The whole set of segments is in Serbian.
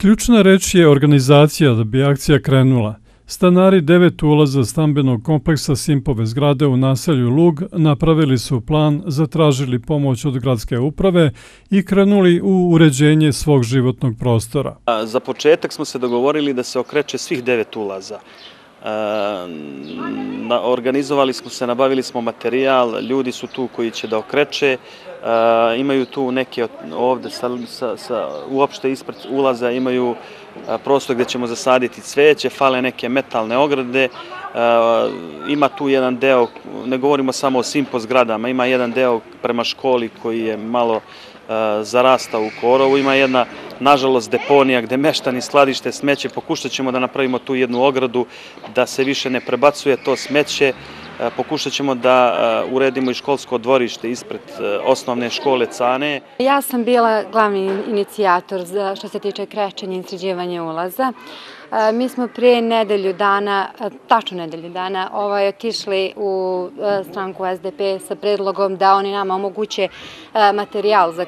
Ključna reč je organizacija da bi akcija krenula. Stanari devet ulaza stambenog kompleksa Simpove zgrade u naselju Lug napravili su plan, zatražili pomoć od gradske uprave i krenuli u uređenje svog životnog prostora. Za početak smo se dogovorili da se okreće svih devet ulaza. Organizovali smo se, nabavili smo materijal, ljudi su tu koji će da okreće, imaju tu neke ovde sa, sa, sa, uopšte ispred ulaza imaju prostor gde ćemo zasaditi cveće, fale neke metalne ograde, ima tu jedan deo, ne govorimo samo o svim po zgradama, ima jedan deo prema školi koji je malo zarastao u korovu, ima jedna, nažalost, deponija gde meštani skladište smeće, pokušat ćemo da napravimo tu jednu ogradu, da se više ne prebacuje to smeće, pokušat ćemo da e, uredimo i školsko dvorište ispred e, osnovne škole Cane. Ja sam bila glavni inicijator za što se tiče krećenja i sređivanja ulaza. Mi smo prije nedelju dana, tačno nedelju dana, ovaj, otišli u stranku SDP sa predlogom da oni nama omoguće materijal za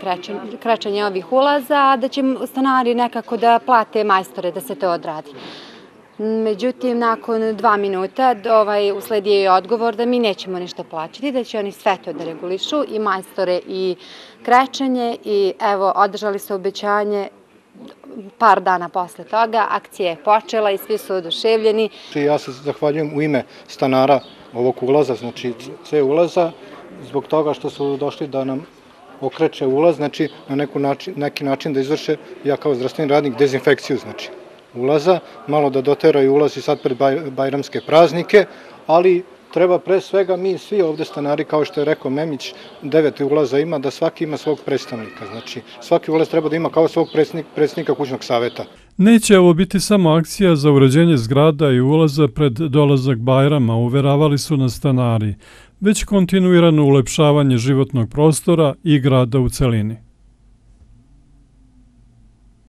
krećanje ovih ulaza, a da će stanari nekako da plate majstore da se to odradi. Međutim, nakon dva minuta ovaj, usledio je odgovor da mi nećemo ništa plaćati, da će oni sve to da regulišu, i majstore i krečenje i evo, održali su obećanje par dana posle toga, akcija je počela i svi su oduševljeni. Ja se zahvaljujem u ime stanara ovog ulaza, znači C ulaza, zbog toga što su došli da nam okreće ulaz, znači na neku način, neki način da izvrše, ja kao zdravstveni radnik, dezinfekciju, znači ulaza, malo da doteraju ulaz i sad pred bajramske praznike, ali treba pre svega mi svi ovde stanari, kao što je rekao Memić, devet ulaza ima, da svaki ima svog predstavnika. Znači, svaki ulaz treba da ima kao svog predstavnika kućnog saveta. Neće ovo biti samo akcija za uređenje zgrada i ulaza pred dolazak Bajrama, uveravali su na stanari, već kontinuirano ulepšavanje životnog prostora i grada u celini.